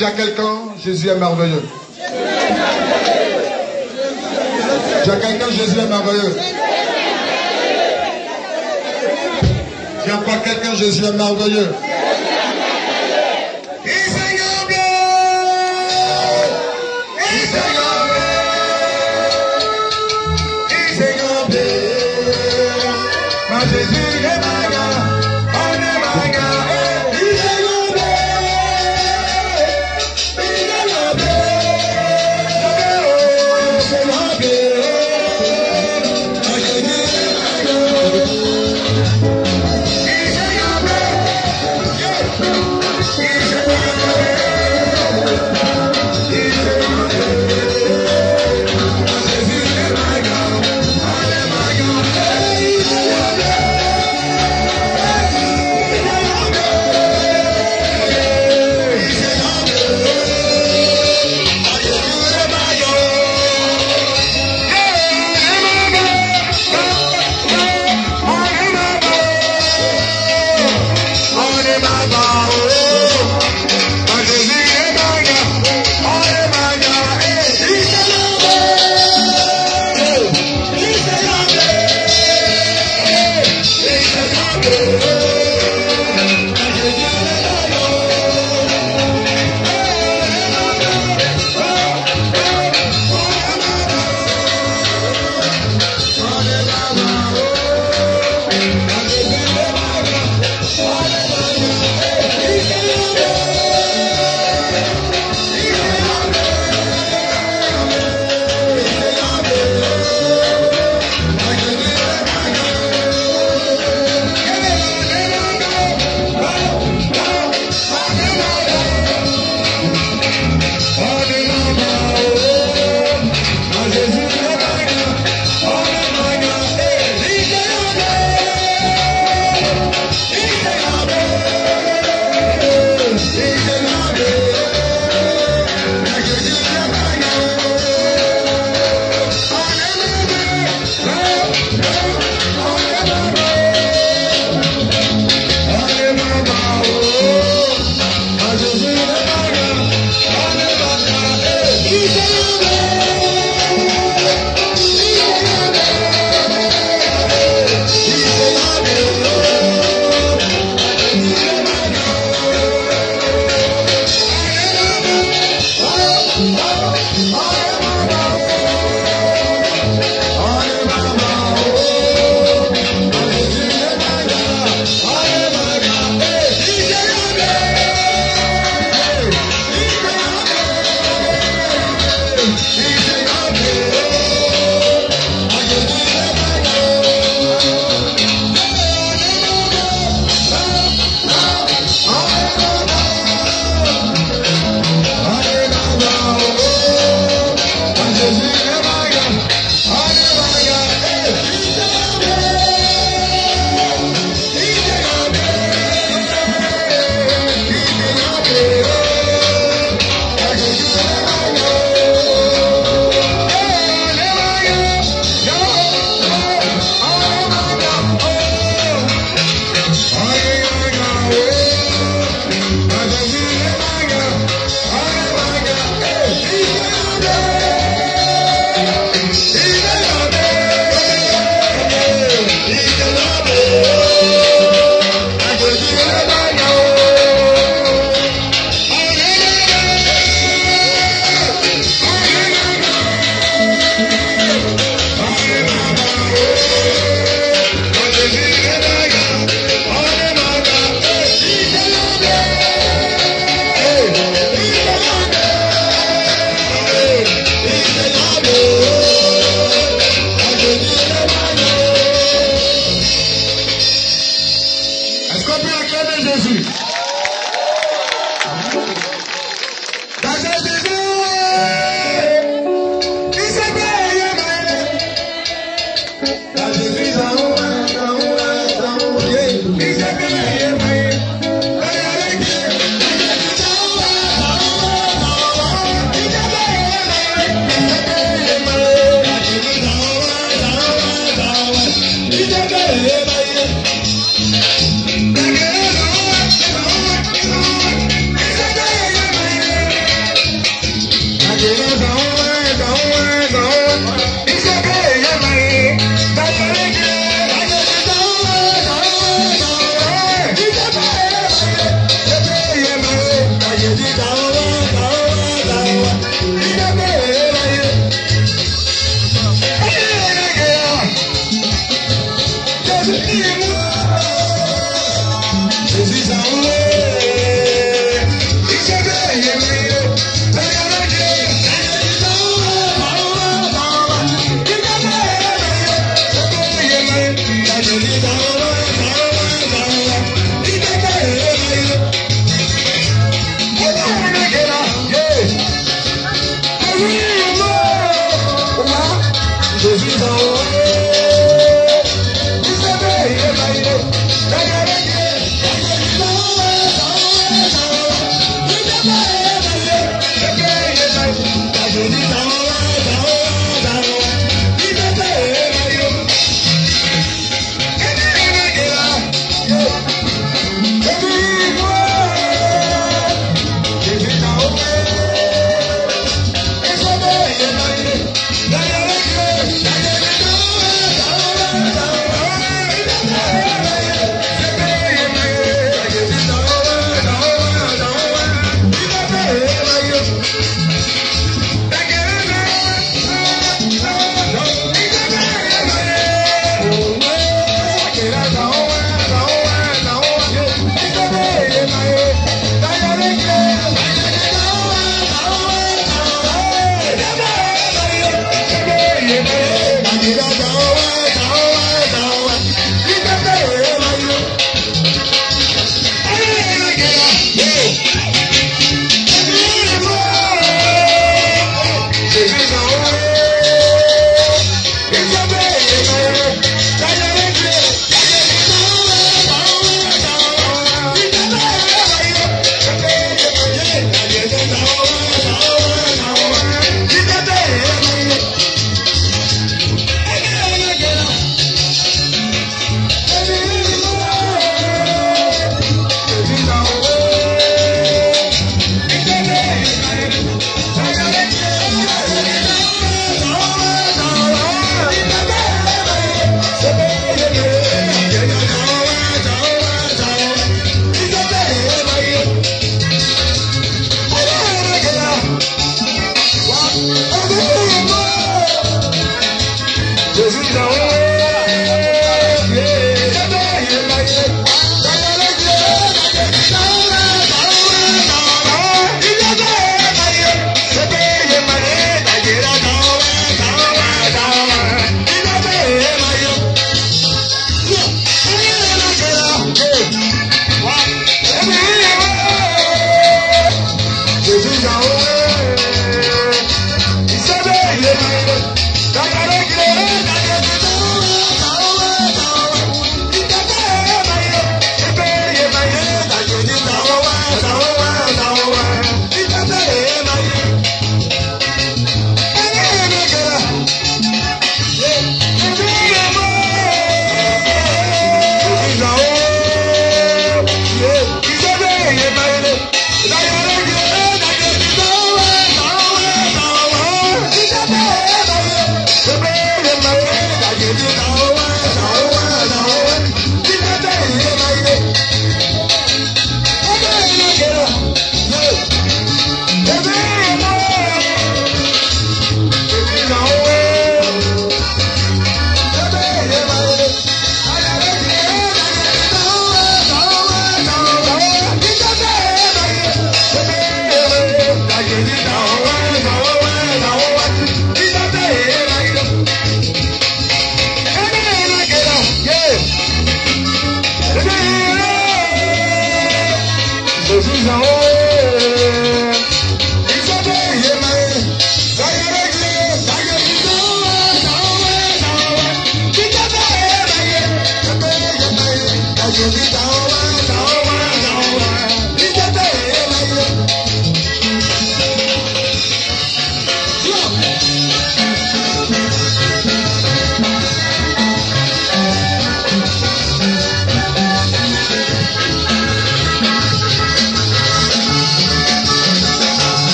Dis à quelqu'un, Jésus est merveilleux. Dis à quelqu'un, Jésus est merveilleux. Dis encore quelqu'un, Jésus est merveilleux.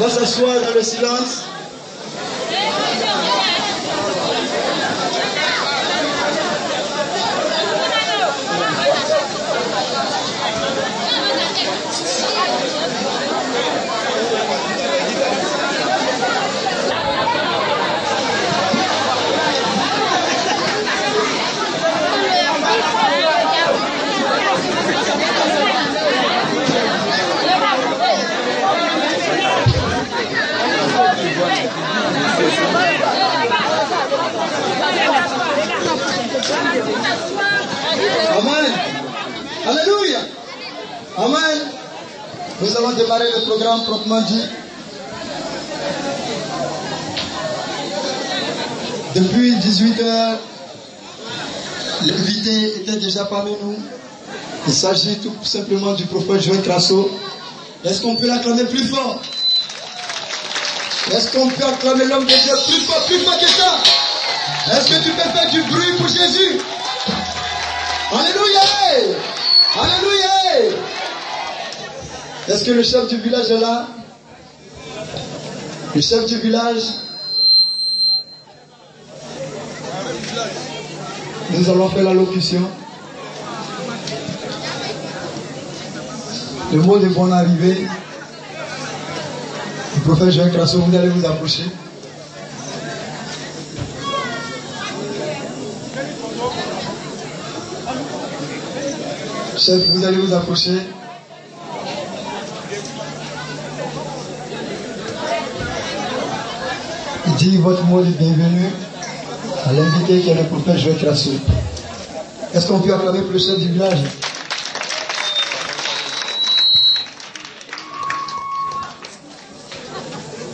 Va s'asseoir dans le silence. Amen. Nous allons démarrer le programme proprement dit. Depuis 18 heures, l'invité était déjà parmi nous. Il s'agit tout simplement du prophète Joël Crasso. Est-ce qu'on peut l'acclamer plus fort? Est-ce qu'on peut acclamer l'homme de Dieu plus fort, plus fort que ça? Est-ce que tu peux faire du bruit pour Jésus? Alléluia Alléluia Est-ce que le chef du village est là? Le chef du village? Nous allons faire la locution. Le mot de bonne arrivée. Le prophète Jean Crasso, vous allez vous approcher. Chef, vous allez vous approcher. Dis votre mot de bienvenue à l'invité qui est le prophète Joël Crasso. Est-ce qu'on peut acclamer pour le chef du village?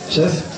Chef?